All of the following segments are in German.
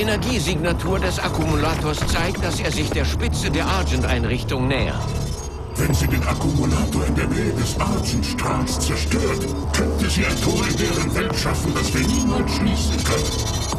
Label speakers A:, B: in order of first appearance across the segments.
A: Energiesignatur des Akkumulators zeigt, dass er sich der Spitze der Argent-Einrichtung nähert.
B: Wenn sie den Akkumulator in der Nähe des Argent-Strahls zerstört, könnte sie ein Tor in deren Welt schaffen, das wir niemals schließen können.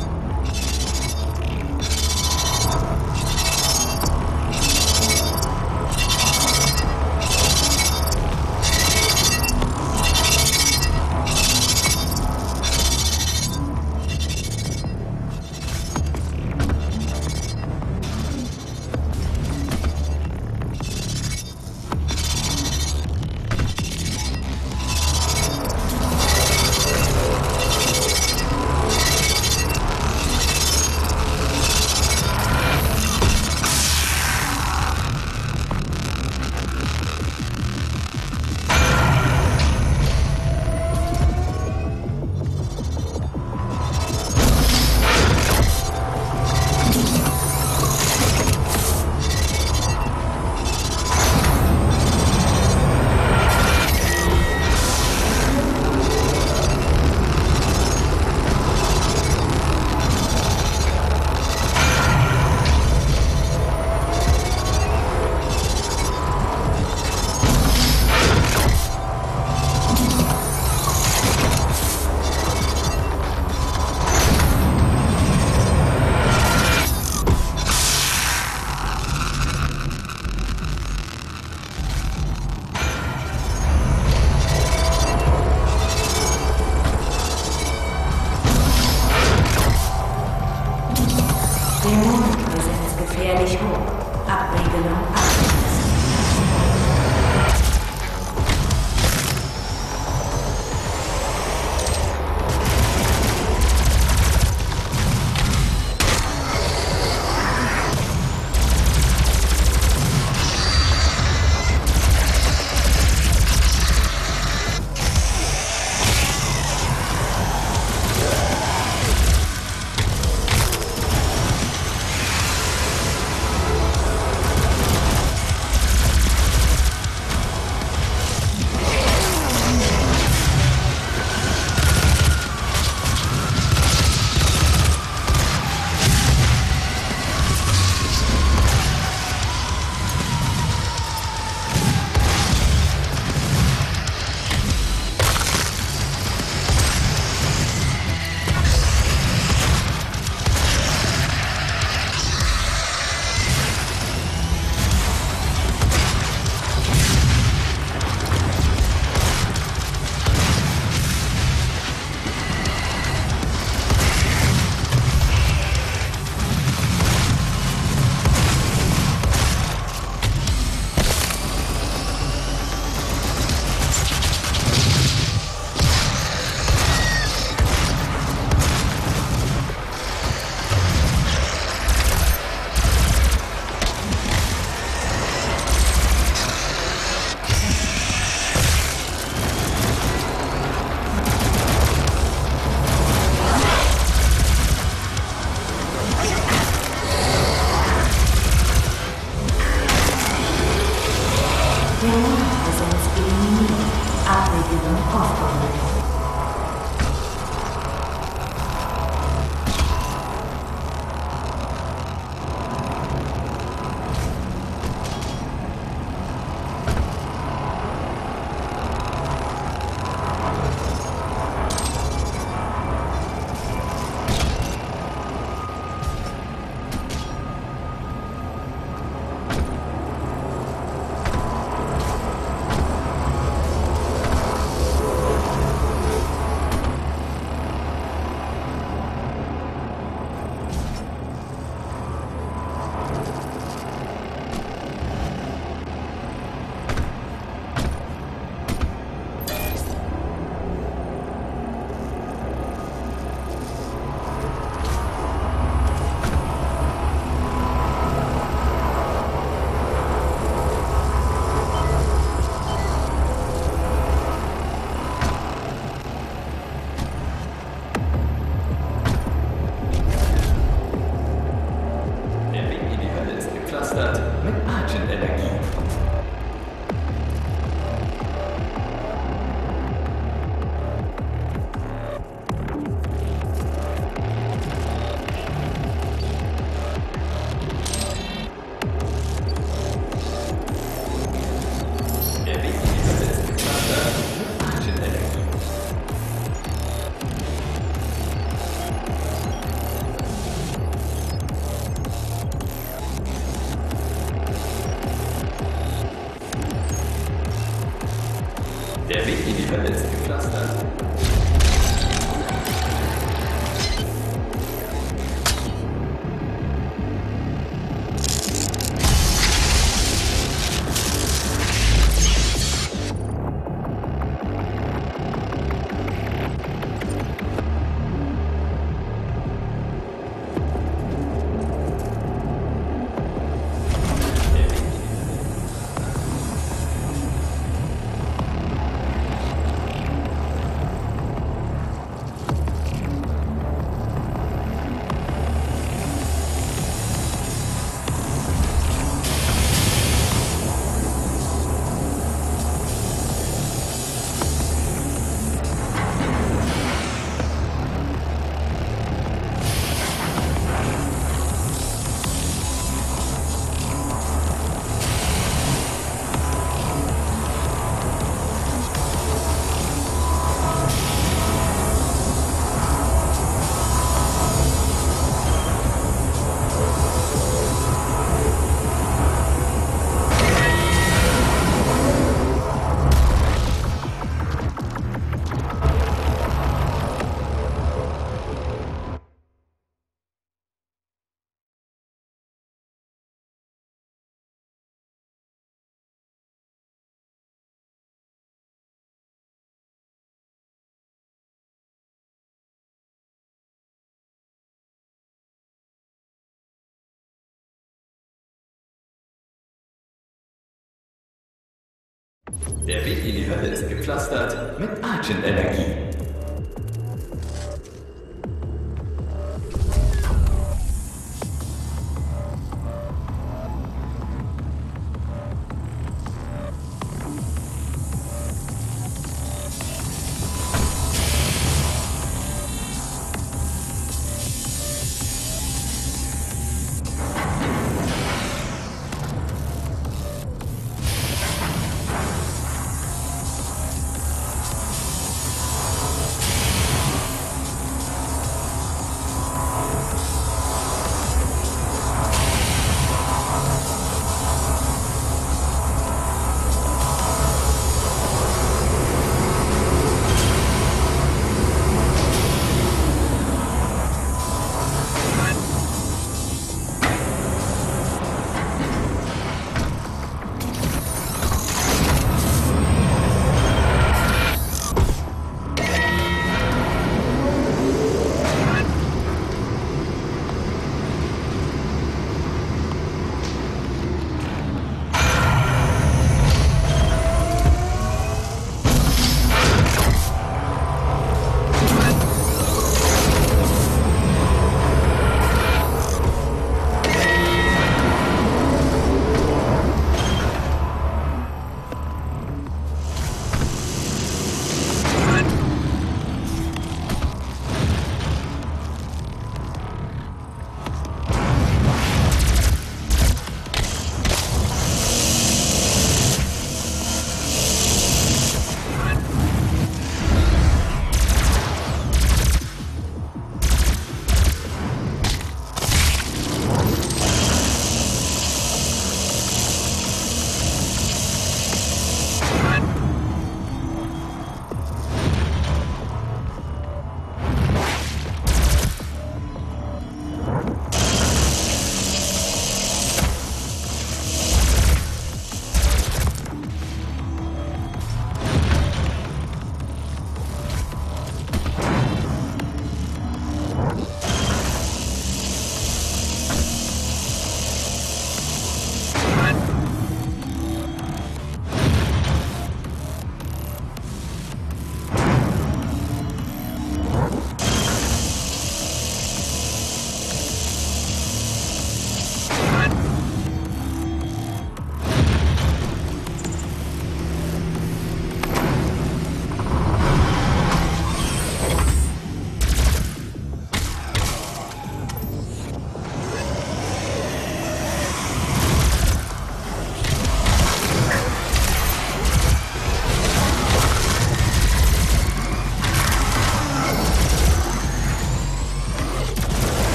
C: Der Weg in die Hölle ist gepflastert mit Argent-Energie.